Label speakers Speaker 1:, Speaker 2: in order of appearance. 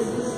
Speaker 1: Deus